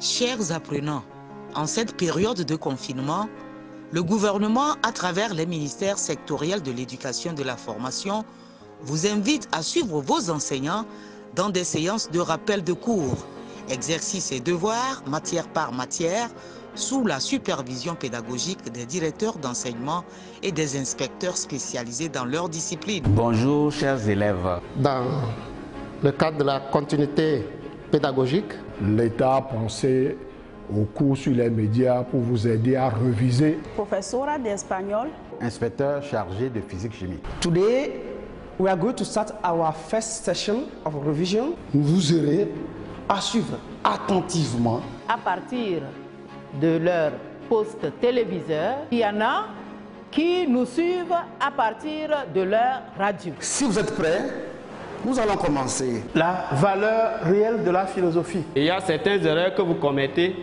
Chers apprenants, en cette période de confinement, le gouvernement, à travers les ministères sectoriels de l'éducation et de la formation, vous invite à suivre vos enseignants dans des séances de rappel de cours, exercices et devoirs, matière par matière, sous la supervision pédagogique des directeurs d'enseignement et des inspecteurs spécialisés dans leur discipline. Bonjour chers élèves. Dans le cadre de la continuité pédagogique, l'État a pensé au cours sur les médias pour vous aider à reviser. Professora d'espagnol. Inspecteur chargé de physique-chimie. Today, we are going to start our first session of revision. Vous aurez à suivre attentivement. À partir de leur poste téléviseur, il y en a qui nous suivent à partir de leur radio. Si vous êtes prêts, nous allons commencer. La valeur réelle de la philosophie. Il y a certaines erreurs que vous commettez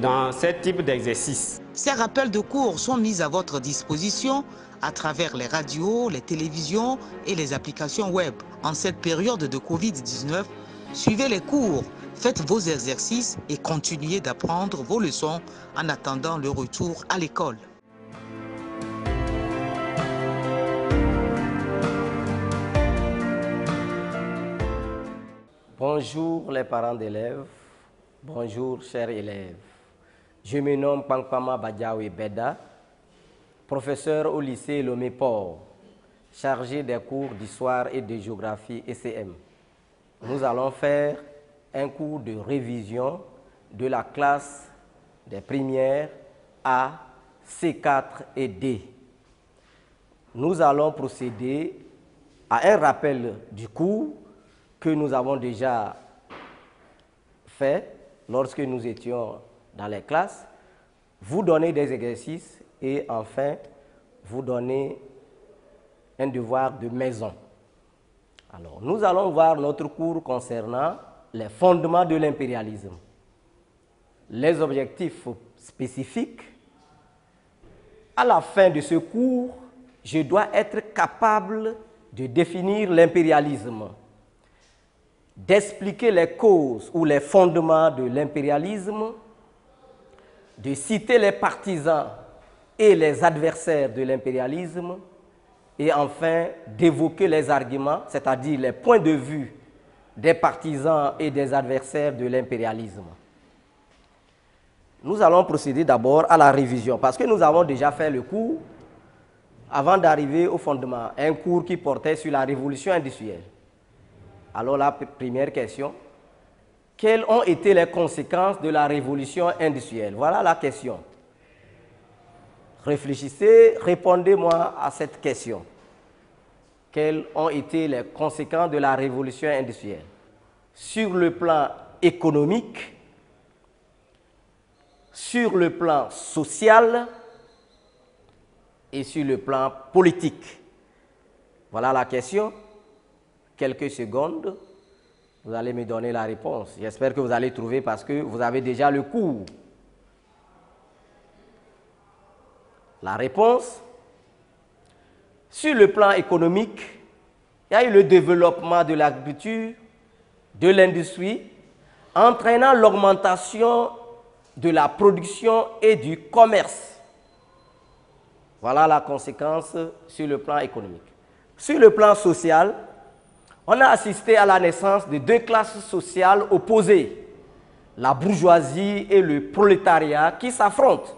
dans ce type d'exercice. Ces rappels de cours sont mis à votre disposition à travers les radios, les télévisions et les applications web. En cette période de Covid-19, suivez les cours, faites vos exercices et continuez d'apprendre vos leçons en attendant le retour à l'école. Bonjour les parents d'élèves, bonjour chers élèves. Je me nomme Pankpama Badjaoui Beda, professeur au lycée Lomé-Port, chargé des cours d'histoire et de géographie ECM. Nous allons faire un cours de révision de la classe des premières A, C4 et D. Nous allons procéder à un rappel du cours que nous avons déjà fait lorsque nous étions dans les classes, vous donner des exercices et enfin vous donner un devoir de maison. Alors, nous allons voir notre cours concernant les fondements de l'impérialisme, les objectifs spécifiques. À la fin de ce cours, je dois être capable de définir l'impérialisme, d'expliquer les causes ou les fondements de l'impérialisme, de citer les partisans et les adversaires de l'impérialisme, et enfin d'évoquer les arguments, c'est-à-dire les points de vue des partisans et des adversaires de l'impérialisme. Nous allons procéder d'abord à la révision, parce que nous avons déjà fait le cours avant d'arriver au fondement, un cours qui portait sur la révolution industrielle. Alors la première question, quelles ont été les conséquences de la révolution industrielle? Voilà la question. Réfléchissez, répondez-moi à cette question. Quelles ont été les conséquences de la révolution industrielle? Sur le plan économique, sur le plan social et sur le plan politique. Voilà la question. Quelques secondes, vous allez me donner la réponse. J'espère que vous allez trouver parce que vous avez déjà le cours. La réponse, sur le plan économique, il y a eu le développement de l'agriculture, de l'industrie, entraînant l'augmentation de la production et du commerce. Voilà la conséquence sur le plan économique. Sur le plan social, on a assisté à la naissance de deux classes sociales opposées, la bourgeoisie et le prolétariat qui s'affrontent.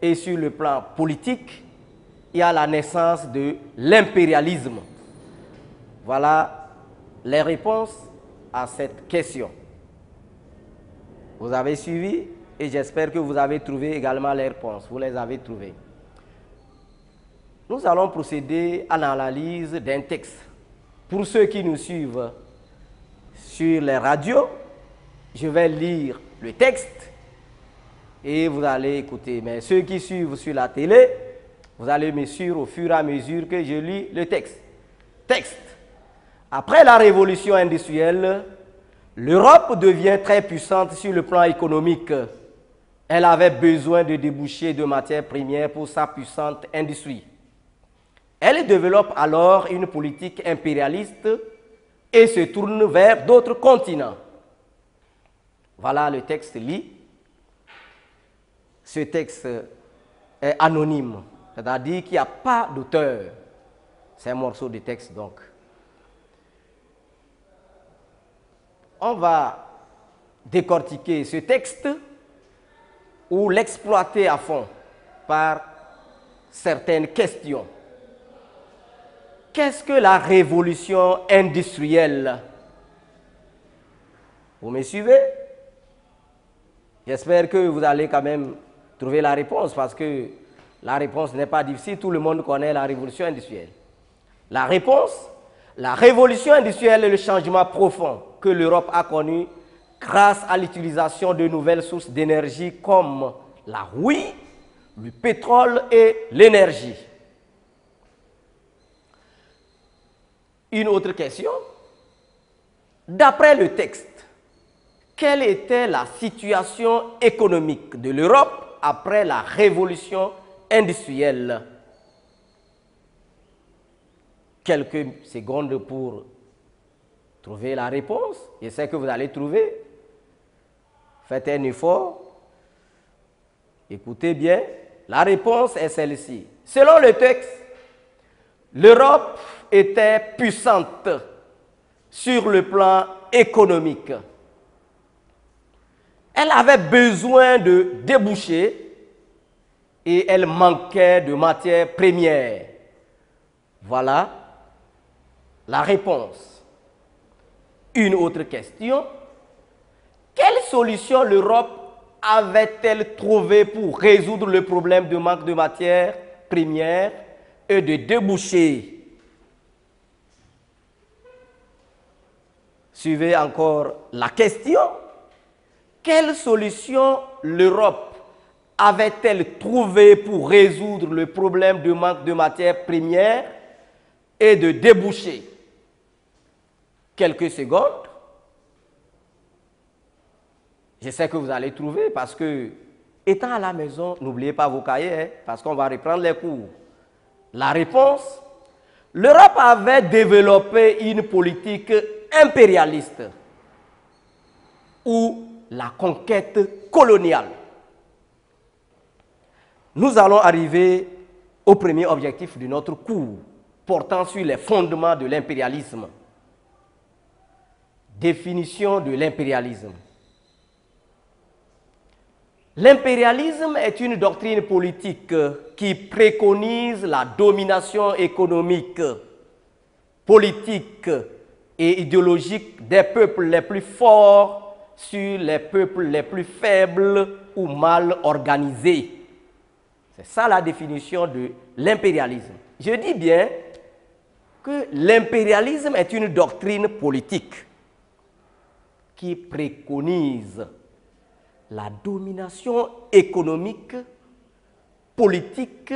Et sur le plan politique, il y a la naissance de l'impérialisme. Voilà les réponses à cette question. Vous avez suivi et j'espère que vous avez trouvé également les réponses. Vous les avez trouvées. Nous allons procéder à l'analyse d'un texte. Pour ceux qui nous suivent sur les radios, je vais lire le texte et vous allez écouter. Mais ceux qui suivent sur la télé, vous allez me suivre au fur et à mesure que je lis le texte. Texte. Après la révolution industrielle, l'Europe devient très puissante sur le plan économique. Elle avait besoin de débouchés de matières premières pour sa puissante industrie. Elle développe alors une politique impérialiste et se tourne vers d'autres continents. Voilà le texte lit. Ce texte est anonyme, c'est-à-dire qu'il n'y a pas d'auteur. C'est un morceau de texte donc. On va décortiquer ce texte ou l'exploiter à fond par certaines questions. Qu'est-ce que la révolution industrielle? Vous me suivez? J'espère que vous allez quand même trouver la réponse parce que la réponse n'est pas difficile. Tout le monde connaît la révolution industrielle. La réponse, la révolution industrielle est le changement profond que l'Europe a connu grâce à l'utilisation de nouvelles sources d'énergie comme la rouille, le pétrole et l'énergie. Une autre question. D'après le texte, quelle était la situation économique de l'Europe après la révolution industrielle? Quelques secondes pour trouver la réponse. Je sais que vous allez trouver. Faites un effort. Écoutez bien. La réponse est celle-ci. Selon le texte, l'Europe était puissante sur le plan économique. Elle avait besoin de débouchés et elle manquait de matières premières. Voilà la réponse. Une autre question. Quelle solution l'Europe avait-elle trouvé pour résoudre le problème de manque de matières premières et de débouchés? Suivez encore la question. Quelle solution l'Europe avait-elle trouvé pour résoudre le problème de manque de matières premières et de débouchés? Quelques secondes. Je sais que vous allez trouver parce que, étant à la maison, n'oubliez pas vos cahiers, hein, parce qu'on va reprendre les cours. La réponse, l'Europe avait développé une politique impérialiste ou la conquête coloniale. Nous allons arriver au premier objectif de notre cours, portant sur les fondements de l'impérialisme. Définition de l'impérialisme. L'impérialisme est une doctrine politique qui préconise la domination économique, politique et idéologique des peuples les plus forts sur les peuples les plus faibles ou mal organisés. C'est ça la définition de l'impérialisme. Je dis bien que l'impérialisme est une doctrine politique qui préconise la domination économique, politique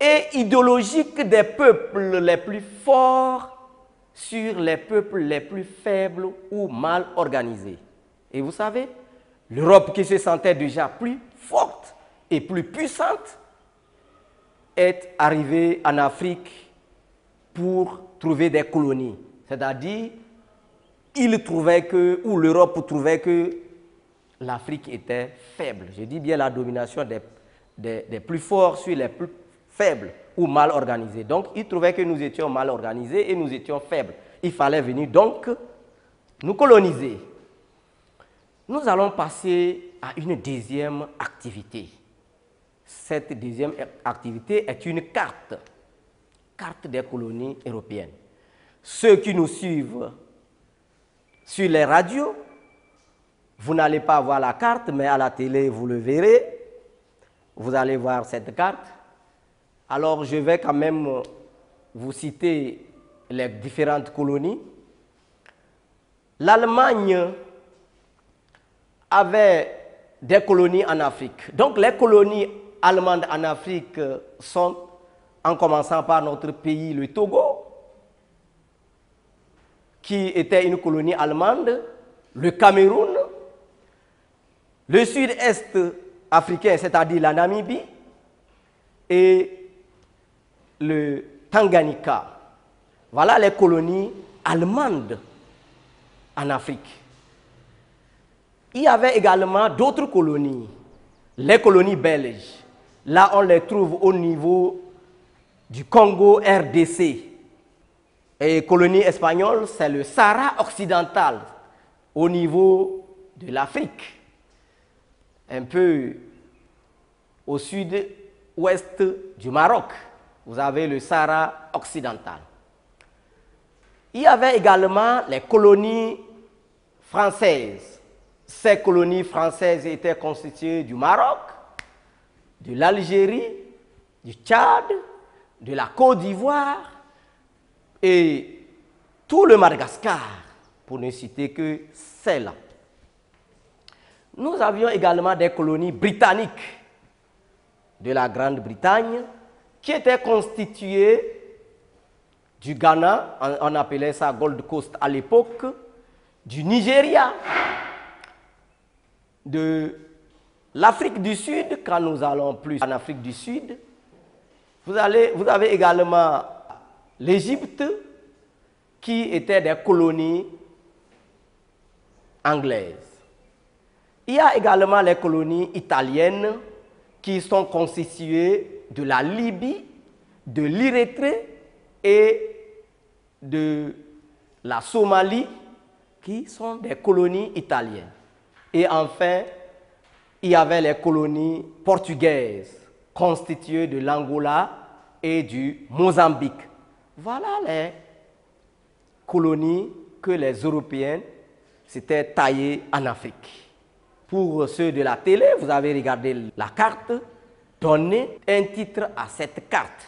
et idéologique des peuples les plus forts sur les peuples les plus faibles ou mal organisés. Et vous savez, l'Europe qui se sentait déjà plus forte et plus puissante est arrivée en Afrique pour trouver des colonies. C'est-à-dire, il trouvait que, ou l'Europe trouvait que l'Afrique était faible. Je dis bien la domination des, plus forts sur les plus faibles ou mal organisés. Donc, ils trouvaient que nous étions mal organisés et nous étions faibles. Il fallait venir donc nous coloniser. Nous allons passer à une deuxième activité. Cette deuxième activité est une carte, carte des colonies européennes. Ceux qui nous suivent sur les radios, vous n'allez pas voir la carte, mais à la télé, vous le verrez. Vous allez voir cette carte. Alors, je vais quand même vous citer les différentes colonies. L'Allemagne avait des colonies en Afrique. Donc, les colonies allemandes en Afrique sont, en commençant par notre pays, le Togo, qui était une colonie allemande, le Cameroun, le sud-est africain, c'est-à-dire la Namibie, et le Tanganyika. Voilà les colonies allemandes en Afrique. Il y avait également d'autres colonies, les colonies belges. Là, on les trouve au niveau du Congo RDC. Et colonie espagnole, c'est le Sahara occidental, au niveau de l'Afrique, un peu au sud-ouest du Maroc. Vous avez le Sahara occidental. Il y avait également les colonies françaises. Ces colonies françaises étaient constituées du Maroc, de l'Algérie, du Tchad, de la Côte d'Ivoire et tout le Madagascar, pour ne citer que celle-là. Nous avions également des colonies britanniques de la Grande-Bretagne qui étaient constituées du Ghana, on, appelait ça Gold Coast à l'époque, du Nigeria, de l'Afrique du Sud, quand nous allons plus en Afrique du Sud. Vous, vous avez également l'Égypte, qui était des colonies anglaises. Il y a également les colonies italiennes qui sont constituées de la Libye, de l'Érythrée et de la Somalie, qui sont des colonies italiennes. Et enfin, il y avait les colonies portugaises, constituées de l'Angola et du Mozambique. Voilà les colonies que les Européens s'étaient taillées en Afrique. Pour ceux de la télé, vous avez regardé la carte, donnez un titre à cette carte.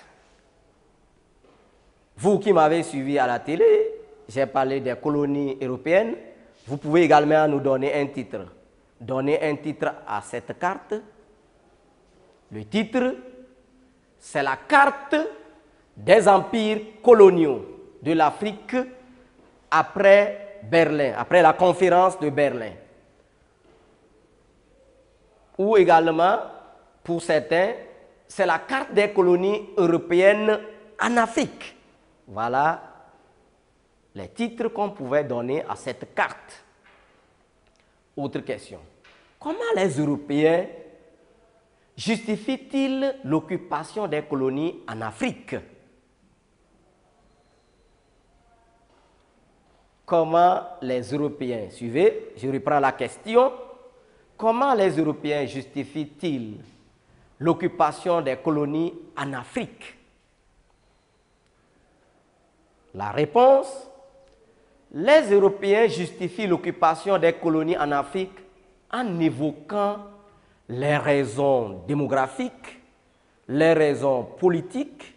Vous qui m'avez suivi à la télé, j'ai parlé des colonies européennes. Vous pouvez également nous donner un titre. Donnez un titre à cette carte. Le titre, c'est la carte des empires coloniaux de l'Afrique après Berlin, après la conférence de Berlin. Ou également, pour certains, c'est la carte des colonies européennes en Afrique. Voilà les titres qu'on pouvait donner à cette carte. Autre question. Comment les Européens justifient-ils l'occupation des colonies en Afrique? Comment les Européens, suivez, je reprends la question, comment les Européens justifient-ils l'occupation des colonies en Afrique la réponse, les Européens justifient l'occupation des colonies en Afrique en évoquant les raisons démographiques, les raisons politiques,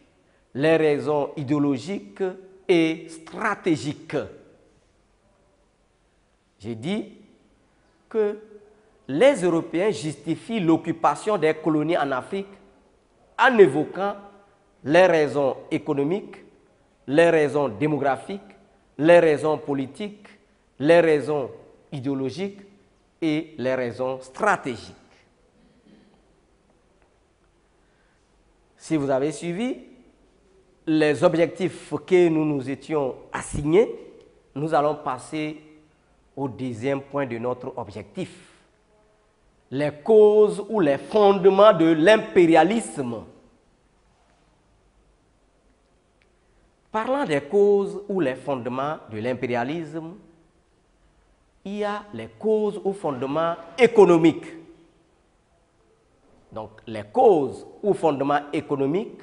les raisons idéologiques et stratégiques. J'ai dit que les Européens justifient l'occupation des colonies en Afrique en évoquant les raisons économiques, les raisons démographiques, les raisons politiques, les raisons idéologiques et les raisons stratégiques. Si vous avez suivi les objectifs que nous nous étions assignés, nous allons passer au deuxième point de notre objectif. Les causes ou les fondements de l'impérialisme. Parlant des causes ou les fondements de l'impérialisme, il y a les causes ou fondements économiques. Donc, les causes ou fondements économiques,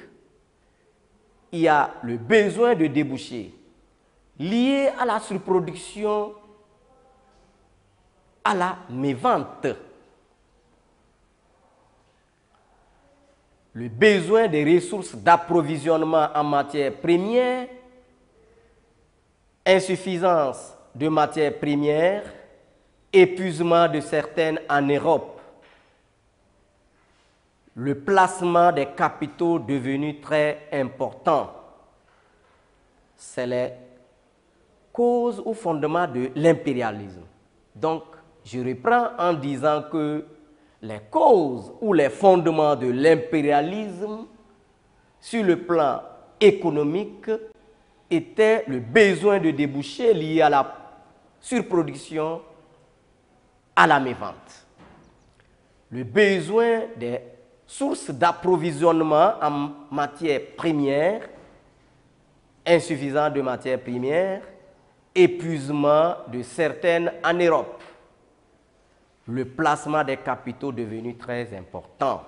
il y a le besoin de déboucher lié à la surproduction, à la mévente. Le besoin des ressources d'approvisionnement en matières premières, insuffisance de matières premières, épuisement de certaines en Europe, le placement des capitaux devenu très important. C'est les causes ou fondements de l'impérialisme. Donc, je reprends en disant que les causes ou les fondements de l'impérialisme sur le plan économique étaient le besoin de débouchés liés à la surproduction, à la mévente. Le besoin des sources d'approvisionnement en matières premières, insuffisant de matières premières, épuisement de certaines en Europe, le placement des capitaux devenu très important.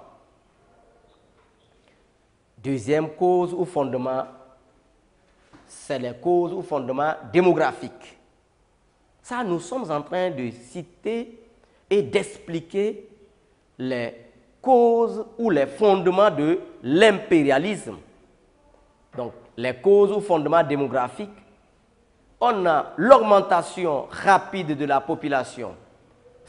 Deuxième cause ou fondement, c'est les causes ou fondements démographiques. Ça, nous sommes en train de citer et d'expliquer les causes ou les fondements de l'impérialisme. Donc, les causes ou fondements démographiques, on a l'augmentation rapide de la population.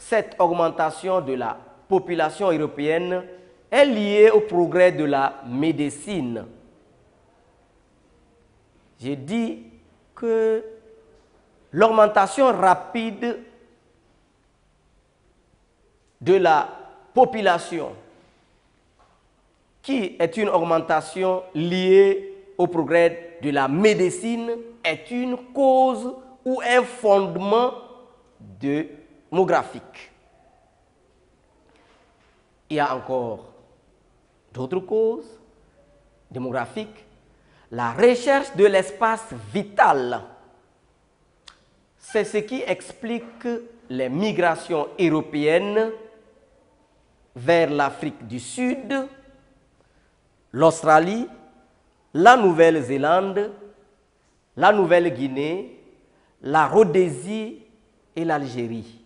Cette augmentation de la population européenne est liée au progrès de la médecine. J'ai dit que l'augmentation rapide de la population, qui est une augmentation liée au progrès de la médecine, est une cause ou un fondement Il y a encore d'autres causes démographiques. La recherche de l'espace vital, c'est ce qui explique les migrations européennes vers l'Afrique du Sud, l'Australie, la Nouvelle-Zélande, la Nouvelle-Guinée, la Rhodésie et l'Algérie.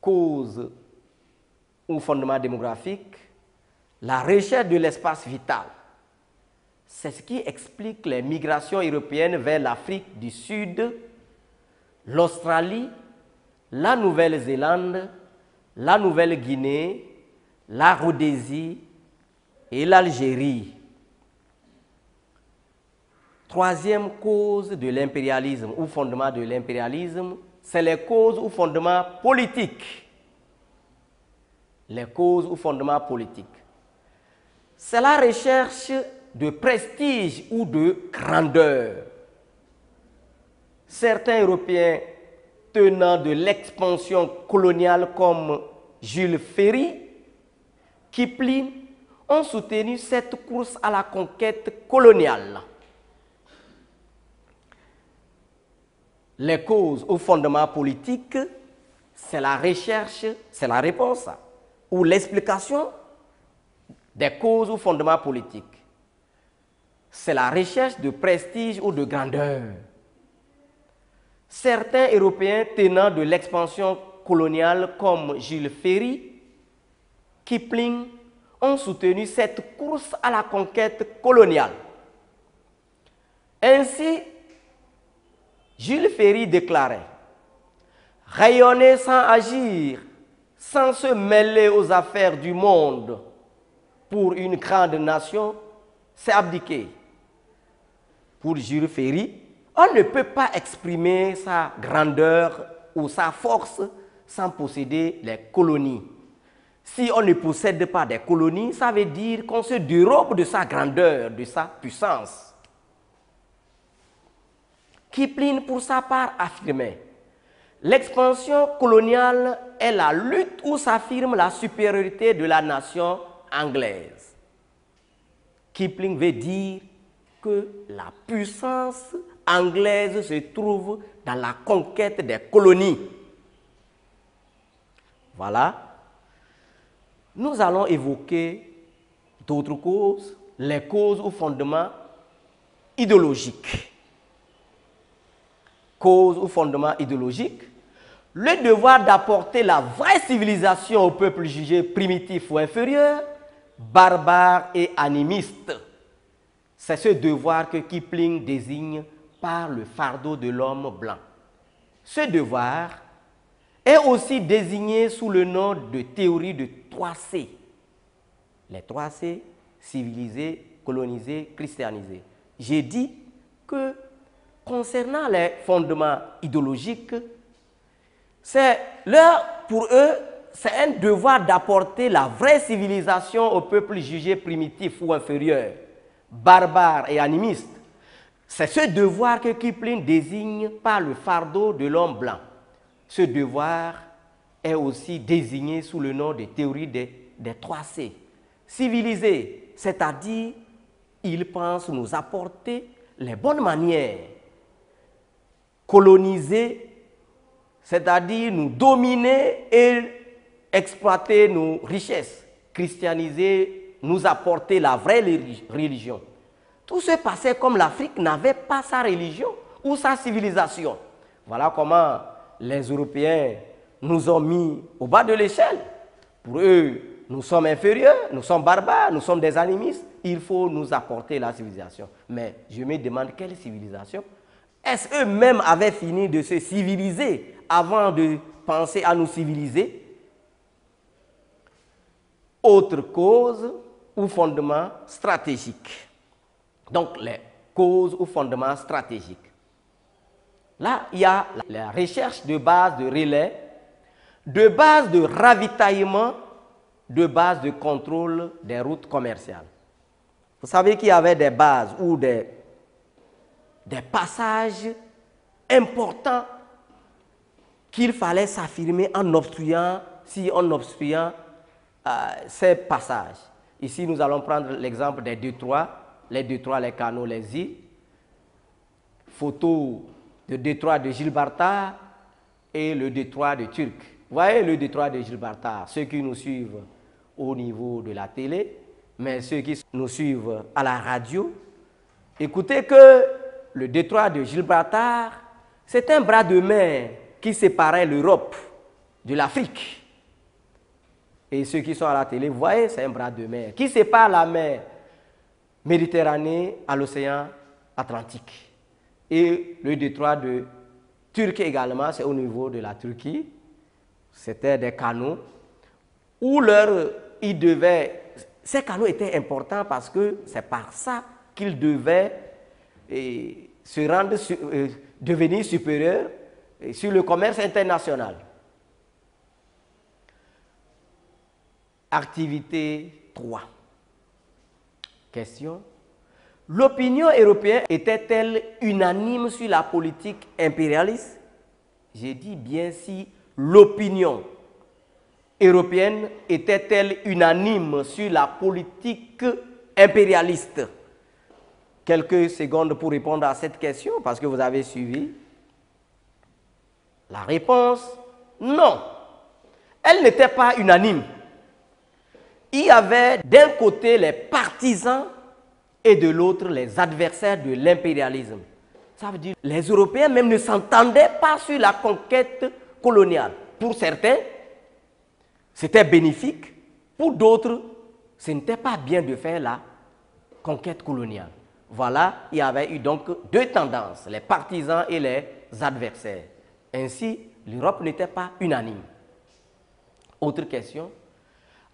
Cause ou fondement démographique, la recherche de l'espace vital. C'est ce qui explique les migrations européennes vers l'Afrique du Sud, l'Australie, la Nouvelle-Zélande, la Nouvelle-Guinée, la Rhodésie et l'Algérie. Troisième cause de l'impérialisme ou fondement de l'impérialisme, c'est les causes ou fondements politiques. Les causes ou fondements politiques. C'est la recherche de prestige ou de grandeur. Certains Européens tenant de l'expansion coloniale comme Jules Ferry, Kipling, ont soutenu cette course à la conquête coloniale. Les causes au fondement politique, c'est la recherche, c'est la réponse ou l'explication des causes ou fondements politiques. C'est la recherche de prestige ou de grandeur. Certains Européens tenant de l'expansion coloniale comme Jules Ferry, Kipling, ont soutenu cette course à la conquête coloniale. Ainsi, Jules Ferry déclarait Rayonner sans agir, sans se mêler aux affaires du monde pour une grande nation, c'est abdiquer. Pour Jules Ferry, on ne peut pas exprimer sa grandeur ou sa force sans posséder les colonies. Si on ne possède pas des colonies, ça veut dire qu'on se dérobe de sa grandeur, de sa puissance. Kipling, pour sa part, affirmait L'expansion coloniale est la lutte où s'affirme la supériorité de la nation anglaise. Kipling veut dire que la puissance anglaise se trouve dans la conquête des colonies. Voilà. Nous allons évoquer d'autres causes, les causes au fondement idéologique. Cause ou fondement idéologique, le devoir d'apporter la vraie civilisation au peuple jugé primitif ou inférieur, barbare et animiste. C'est ce devoir que Kipling désigne par le fardeau de l'homme blanc. Ce devoir est aussi désigné sous le nom de théorie de 3C. Les 3C, civilisés, colonisés, christianisés. J'ai dit que concernant les fondements idéologiques, c'est leur, pour eux, c'est un devoir d'apporter la vraie civilisation au peuple jugé primitif ou inférieur, barbare et animiste. C'est ce devoir que Kipling désigne par le fardeau de l'homme blanc. Ce devoir est aussi désigné sous le nom de théorie des, des 3 C. Civilisé, c'est-à-dire il pense nous apporter les bonnes manières. Coloniser, c'est-à-dire nous dominer et exploiter nos richesses. Christianiser, nous apporter la vraie religion. Tout se passait comme l'Afrique n'avait pas sa religion ou sa civilisation. Voilà comment les Européens nous ont mis au bas de l'échelle. Pour eux, nous sommes inférieurs, nous sommes barbares, nous sommes des animistes. Il faut nous apporter la civilisation. Mais je me demande quelle civilisation Est-ce eux-mêmes avaient fini de se civiliser avant de penser à nous civiliser? Autre cause ou fondement stratégique. Donc les causes ou fondements stratégiques. Là, il y a la recherche de base de relais, de base de ravitaillement, de base de contrôle des routes commerciales. Vous savez qu'il y avait des bases ou des, des passages importants qu'il fallait s'affirmer en obstruant, si en obstruant euh, ces passages. Ici, nous allons prendre l'exemple des détroits, les détroits, les canaux, les îles. Photo de détroit de Gilbarta et le détroit de Turc. Voyez le détroit de Gilbarta, ceux qui nous suivent au niveau de la télé, mais ceux qui nous suivent à la radio, écoutez que le détroit de Gibraltar, c'est un bras de mer qui séparait l'Europe de l'Afrique. Et ceux qui sont à la télé, vous voyez, c'est un bras de mer qui sépare la mer Méditerranée à l'océan Atlantique. Et le détroit de Turquie également, c'est au niveau de la Turquie. C'était des canaux où leur, ils devaient, ces canaux étaient importants parce que c'est par ça qu'ils devaient et, se rendre, euh, devenir supérieurs sur le commerce international. Activité 3. Question. L'opinion européenne était-elle unanime sur la politique impérialiste? J'ai dit bien si l'opinion européenne était-elle unanime sur la politique impérialiste Quelques secondes pour répondre à cette question parce que vous avez suivi. La réponse, non. Elle n'était pas unanime. Il y avait d'un côté les partisans et de l'autre les adversaires de l'impérialisme. Ça veut dire que les Européens même ne s'entendaient pas sur la conquête coloniale. Pour certains, c'était bénéfique. Pour d'autres, ce n'était pas bien de faire la conquête coloniale. Voilà, il y avait eu donc deux tendances, les partisans et les adversaires. Ainsi, l'Europe n'était pas unanime. Autre question.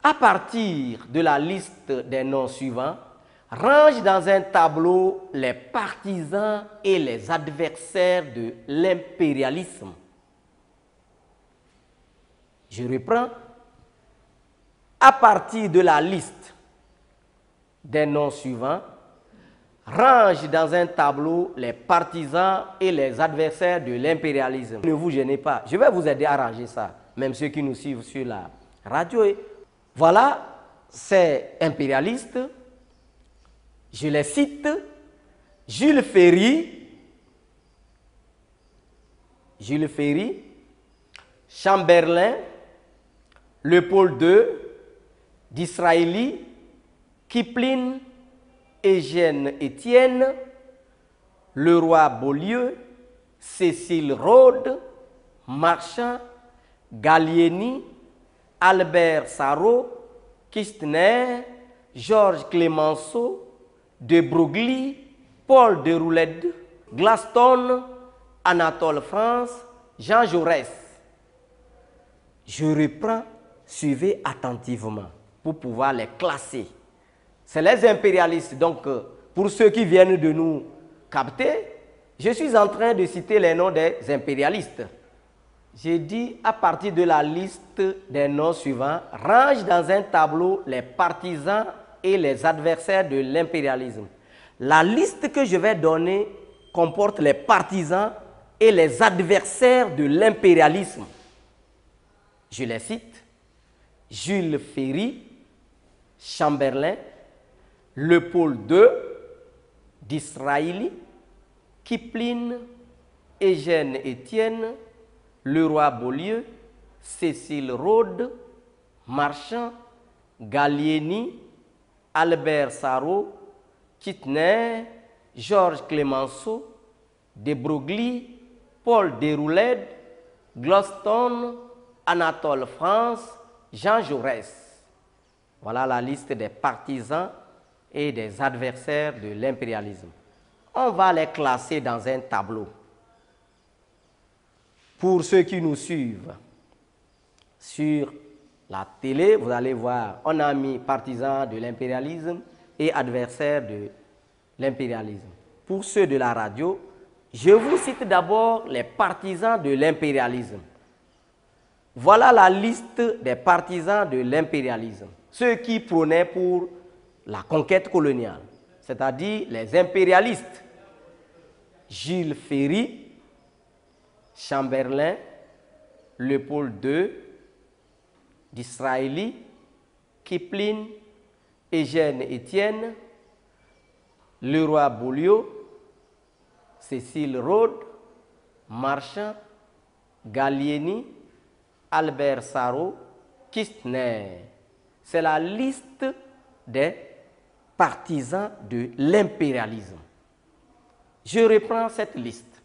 À partir de la liste des noms suivants, range dans un tableau les partisans et les adversaires de l'impérialisme. Je reprends. À partir de la liste des noms suivants, range dans un tableau les partisans et les adversaires de l'impérialisme. Ne vous gênez pas, je vais vous aider à ranger ça, même ceux qui nous suivent sur la radio. Voilà, c'est impérialiste, je les cite, Jules Ferry, Jules Ferry, Chamberlain, Léopold II, Disraeli, Kipling, Eugène Étienne, Leroy Beaulieu, Cécile Rhodes, Marchand, Gallieni, Albert Sarrault, Kistner, Georges Clemenceau, de Broglie, Paul de Roulette, Glaston, Anatole France, Jean Jaurès. Je reprends, suivez attentivement pour pouvoir les classer. C'est les impérialistes. Donc, euh, pour ceux qui viennent de nous capter, je suis en train de citer les noms des impérialistes. J'ai dit à partir de la liste des noms suivants, range dans un tableau les partisans et les adversaires de l'impérialisme. La liste que je vais donner comporte les partisans et les adversaires de l'impérialisme. Je les cite. Jules Ferry, Chamberlain, le pôle 2 d'Israël, Kipling, Eugène Étienne, Leroy Beaulieu, Cécile Rhodes, Marchand, Gallieni, Albert Sarrault, Kittner, Georges Clemenceau, De Broglie, Paul Déroulède, Gladstone, Anatole France, Jean Jaurès. Voilà la liste des partisans et des adversaires de l'impérialisme. On va les classer dans un tableau. Pour ceux qui nous suivent sur la télé, vous allez voir, on a mis partisans de l'impérialisme et adversaires de l'impérialisme. Pour ceux de la radio, je vous cite d'abord les partisans de l'impérialisme. Voilà la liste des partisans de l'impérialisme, ceux qui prônaient pour la conquête coloniale, c'est-à-dire les impérialistes. Gilles Ferry, Chamberlain, Léopold II, d'Israéli, Kipling, Eugène Étienne, Leroy Beaulieu, Cécile Rhodes, Marchand, Gallieni, Albert Sarrault, Kistner. C'est la liste des partisans de l'impérialisme. Je reprends cette liste.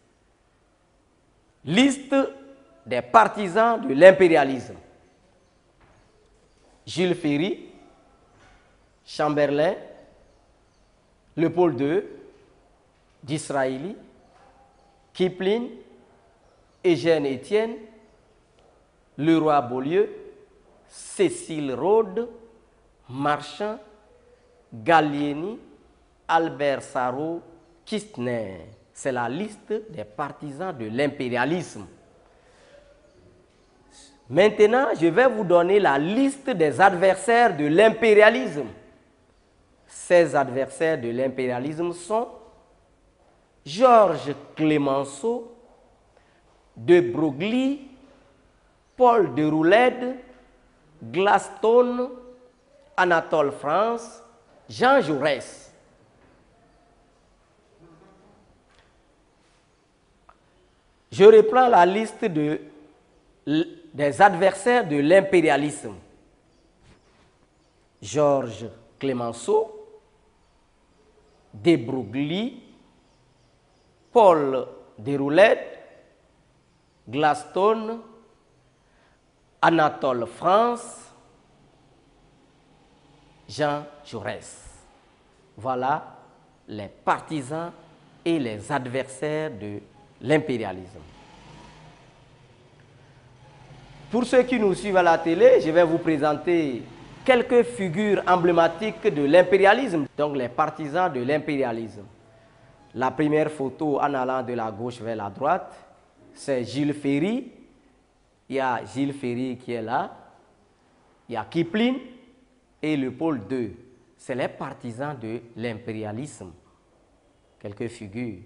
Liste des partisans de l'impérialisme. Gilles Ferry, Chamberlain, Léopold II, d'Israëli, Kipling, Eugène Étienne, Leroy Beaulieu, Cécile Rhodes, Marchand, Gallieni, Albert Sarrault, Kistner. C'est la liste des partisans de l'impérialisme. Maintenant, je vais vous donner la liste des adversaires de l'impérialisme. Ces adversaires de l'impérialisme sont Georges Clemenceau, de Broglie, Paul de Roulède, Gladstone, Anatole France, Jean Jaurès. Je reprends la liste de, des adversaires de l'impérialisme. Georges Clemenceau, de Broglie, Paul Déroulette, Gladstone, Anatole France, Jean Jaurès. Voilà les partisans et les adversaires de l'impérialisme. Pour ceux qui nous suivent à la télé, je vais vous présenter quelques figures emblématiques de l'impérialisme, donc les partisans de l'impérialisme. La première photo en allant de la gauche vers la droite, c'est Gilles Ferry. Il y a Gilles Ferry qui est là. Il y a Kipling et le pôle 2. C'est les partisans de l'impérialisme. Quelques figures.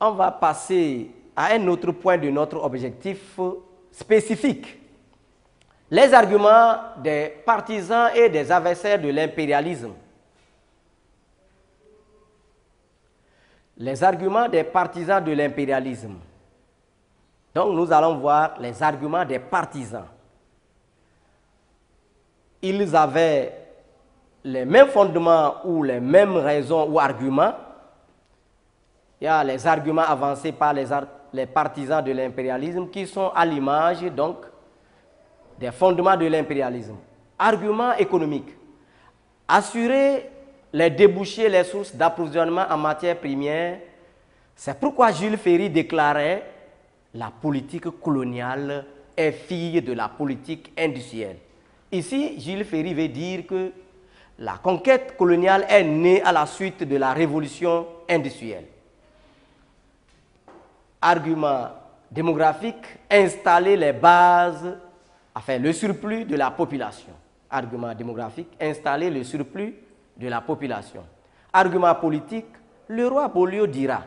On va passer à un autre point de notre objectif spécifique. Les arguments des partisans et des adversaires de l'impérialisme. les arguments des partisans de l'impérialisme. Donc nous allons voir les arguments des partisans. Ils avaient les mêmes fondements ou les mêmes raisons ou arguments. Il y a les arguments avancés par les, partisans de l'impérialisme qui sont à l'image donc des fondements de l'impérialisme. Arguments économiques. Assurer les débouchés, les sources d'approvisionnement en matières premières. C'est pourquoi Jules Ferry déclarait la politique coloniale est fille de la politique industrielle. Ici, Jules Ferry veut dire que la conquête coloniale est née à la suite de la révolution industrielle. Argument démographique, installer les bases, enfin le surplus de la population. Argument démographique, installer le surplus de la population. Argument politique, le roi Bolio dira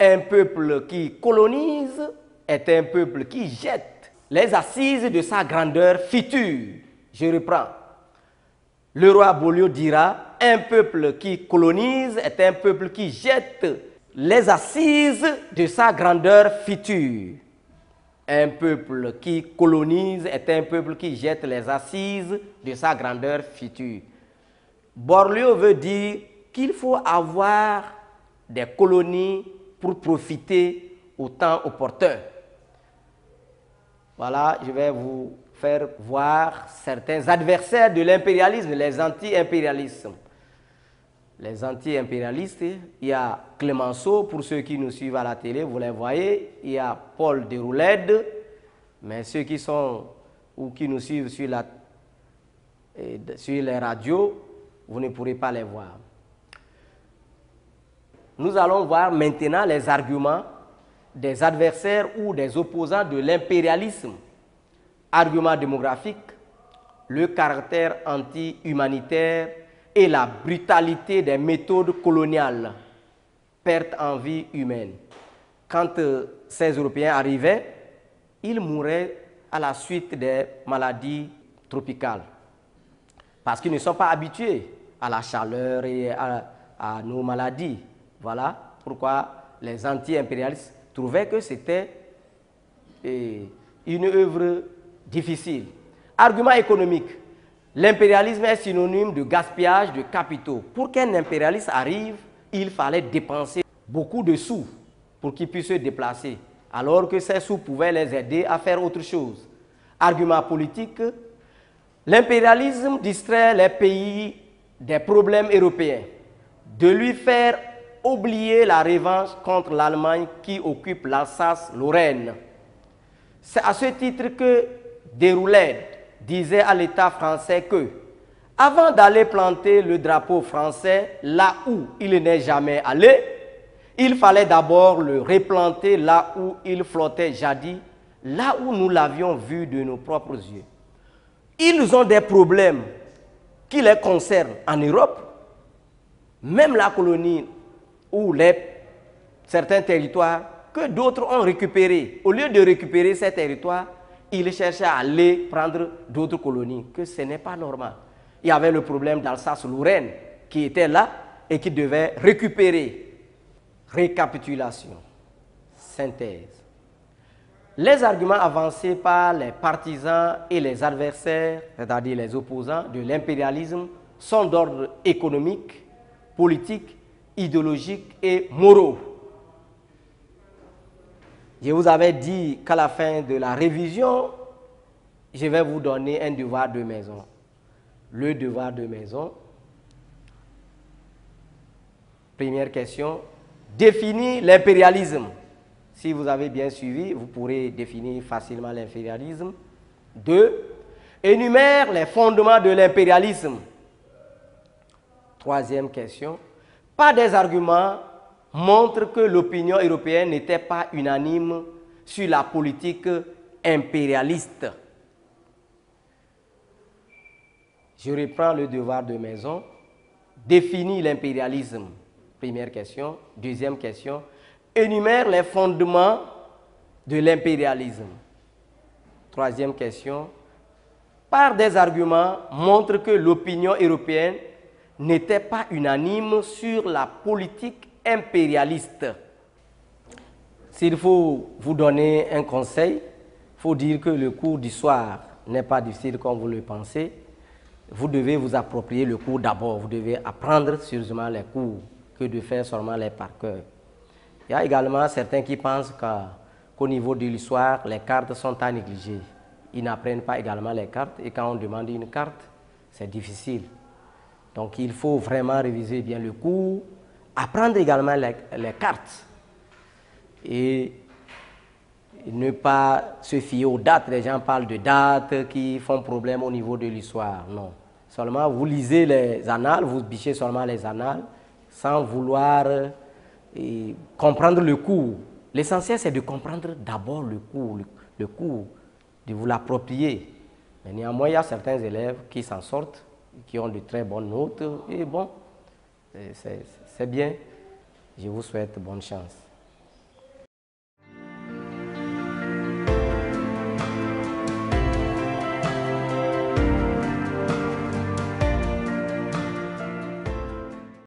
Un peuple qui colonise est un peuple qui jette les assises de sa grandeur future. Je reprends. Le roi Bolio dira, un peuple qui colonise est un peuple qui jette les assises de sa grandeur future. Un peuple qui colonise est un peuple qui jette les assises de sa grandeur future. Borlio veut dire qu'il faut avoir des colonies pour profiter au temps opportun. Voilà, je vais vous faire voir certains adversaires de l'impérialisme, les anti-impérialistes. Les anti-impérialistes, il y a Clémenceau, pour ceux qui nous suivent à la télé, vous les voyez, il y a Paul Déroulède, mais ceux qui sont ou qui nous suivent sur, la, sur les radios, vous ne pourrez pas les voir. Nous allons voir maintenant les arguments des adversaires ou des opposants de l'impérialisme. Argument démographique, le caractère anti-humanitaire et la brutalité des méthodes coloniales, perte en vie humaine. Quand euh, ces Européens arrivaient, ils mouraient à la suite des maladies tropicales parce qu'ils ne sont pas habitués à la chaleur et à nos maladies. Voilà pourquoi les anti-impérialistes trouvaient que c'était eh, une œuvre difficile. Argument économique. L'impérialisme est synonyme de gaspillage de capitaux. Pour qu'un impérialiste arrive, il fallait dépenser beaucoup de sous pour qu'il puisse se déplacer, alors que ces sous pouvaient les aider à faire autre chose. Argument politique. L'impérialisme distrait les pays des problèmes européens, de lui faire oublier la revanche contre l'Allemagne qui occupe l'Alsace-Lorraine. C'est à ce titre que Déroulède disait à l'État français que, avant d'aller planter le drapeau français là où il n'est jamais allé, il fallait d'abord le replanter là où il flottait jadis, là où nous l'avions vu de nos propres yeux. Ils ont des problèmes qui les concernent en Europe, même la colonie ou les, certains territoires que d'autres ont récupérés. Au lieu de récupérer ces territoires, ils cherchaient à aller prendre d'autres colonies, que ce n'est pas normal. Il y avait le problème d'Alsace-Lorraine qui était là et qui devait récupérer. Récapitulation, synthèse. Les arguments avancés par les partisans et les adversaires, c'est-à-dire les opposants de l'impérialisme, sont d'ordre économique, politique idéologiques et moraux. Je vous avais dit qu'à la fin de la révision, je vais vous donner un devoir de maison. Le devoir de maison. Première question, définir l'impérialisme. Si vous avez bien suivi, vous pourrez définir facilement l'impérialisme. Deux, énumère les fondements de l'impérialisme. Troisième question, pas des arguments montrent que l'opinion européenne n'était pas unanime sur la politique impérialiste. Je reprends le devoir de maison. Définir l'impérialisme. Première question. Deuxième question. Énumère les fondements de l'impérialisme. Troisième question. Par des arguments, montre que l'opinion européenne n'était pas unanime sur la politique impérialiste. S'il faut vous donner un conseil, il faut dire que le cours du soir n'est pas difficile comme vous le pensez. Vous devez vous approprier le cours d'abord. Vous devez apprendre sérieusement les cours que de faire seulement les par cœur. Il y a également certains qui pensent qu'au niveau de l'histoire, les cartes sont à négliger. Ils n'apprennent pas également les cartes et quand on demande une carte, c'est difficile. Donc il faut vraiment réviser bien le cours, apprendre également les, cartes et ne pas se fier aux dates. Les gens parlent de dates qui font problème au niveau de l'histoire. Non. Seulement, vous lisez les annales, vous bichez seulement les annales sans vouloir euh, comprendre le cours. L'essentiel, c'est de comprendre d'abord le cours, le, cours, de vous l'approprier. Mais néanmoins, il y a certains élèves qui s'en sortent qui ont de très bonnes notes. Et bon, c'est bien. Je vous souhaite bonne chance.